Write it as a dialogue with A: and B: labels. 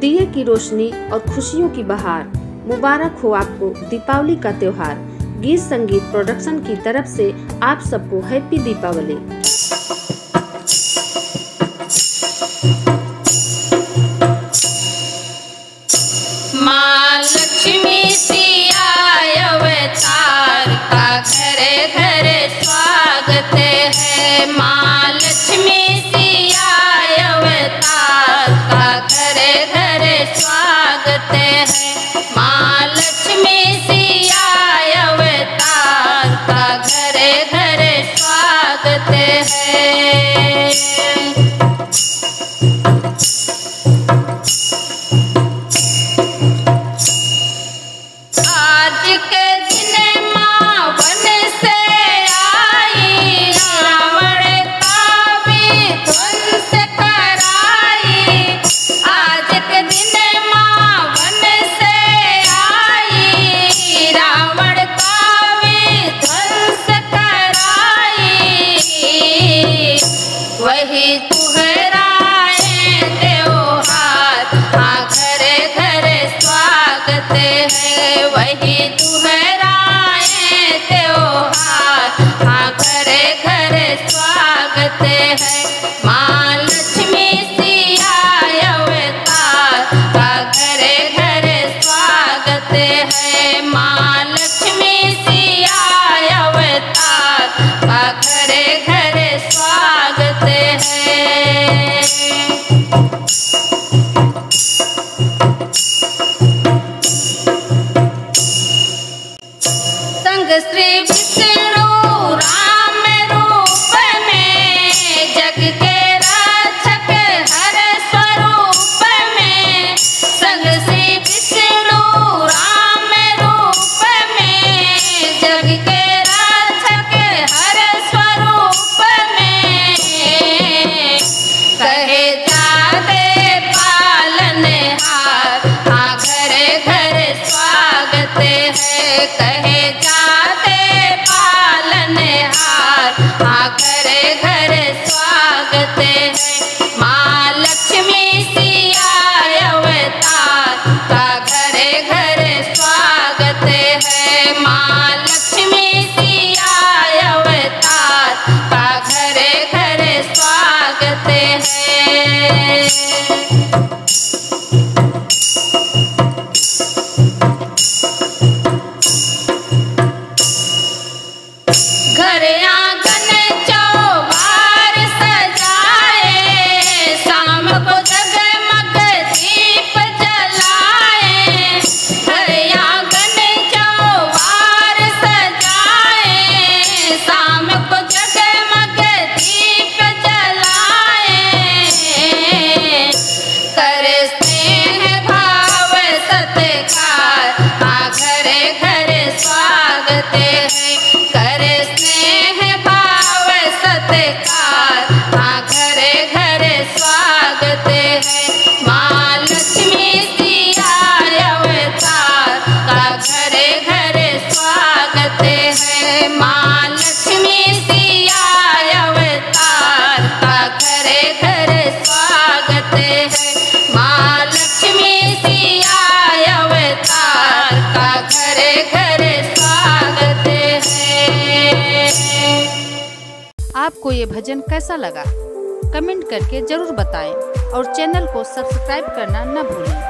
A: दिए की रोशनी और खुशियों की बहार। मुबारक हो आपको दीपावली का त्योहार। गीत संगीत प्रोडक्शन की तरफ़ से आप सबको हैप्पी दीपावली।
B: माँ स्वागत है। माँ स्वागत हैं। माँ लक्ष्मी सिया अवतार का घरे घरे है। घरे घरे स्वागत है। है कहे, जाते पालन हार। हाँ घरे स्वागत है। माँ लक्ष्मी सिया अवतार का घरे स्वागत है। माँ लक्ष्मी सिया अवतार का घरे स्वागत है। स्वागत है कर स्नेह भाव सत्कार। हाँ घरे घरे स्वागत है माँ लक्ष्मी सिया अवतार। का घरे घरे स्वागत है माँ लक्ष्मी सिया अवतार। का घरे घरे स्वागत है माँ लक्ष्मी सिया अवतार। का घरे घरे
C: आपको ये भजन कैसा लगा? कमेंट करके ज़रूर बताएँ और चैनल को सब्सक्राइब करना न भूलें।